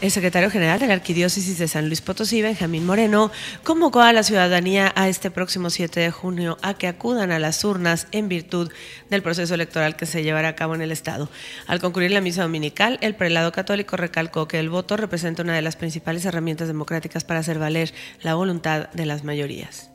El secretario general de la Arquidiócesis de San Luis Potosí, Benjamín Moreno, convocó a la ciudadanía a este próximo 7 de junio a que acudan a las urnas en virtud del proceso electoral que se llevará a cabo en el Estado. Al concluir la misa dominical, el prelado católico recalcó que el voto representa una de las principales herramientas democráticas para hacer valer la voluntad de las mayorías.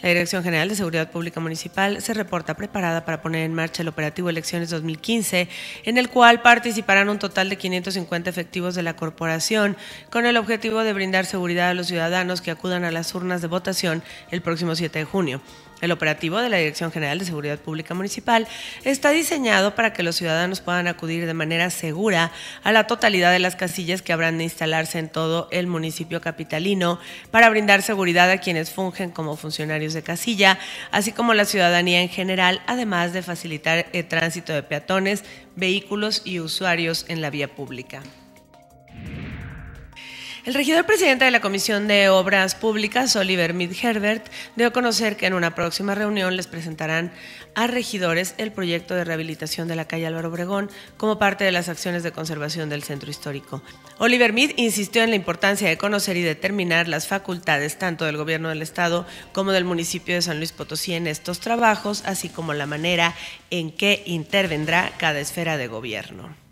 La Dirección General de Seguridad Pública Municipal se reporta preparada para poner en marcha el operativo Elecciones 2015, en el cual participarán un total de 550 efectivos de la corporación, con el objetivo de brindar seguridad a los ciudadanos que acudan a las urnas de votación el próximo 7 de junio. El operativo de la Dirección General de Seguridad Pública Municipal está diseñado para que los ciudadanos puedan acudir de manera segura a la totalidad de las casillas que habrán de instalarse en todo el municipio capitalino para brindar seguridad a quienes fungen como funcionarios de casilla, así como la ciudadanía en general, además de facilitar el tránsito de peatones, vehículos y usuarios en la vía pública. El regidor presidente de la Comisión de Obras Públicas, Oliver Herbert, dio a conocer que en una próxima reunión les presentarán a regidores el proyecto de rehabilitación de la calle Álvaro Obregón como parte de las acciones de conservación del centro histórico. Oliver Mead insistió en la importancia de conocer y determinar las facultades tanto del gobierno del estado como del municipio de San Luis Potosí en estos trabajos, así como la manera en que intervendrá cada esfera de gobierno.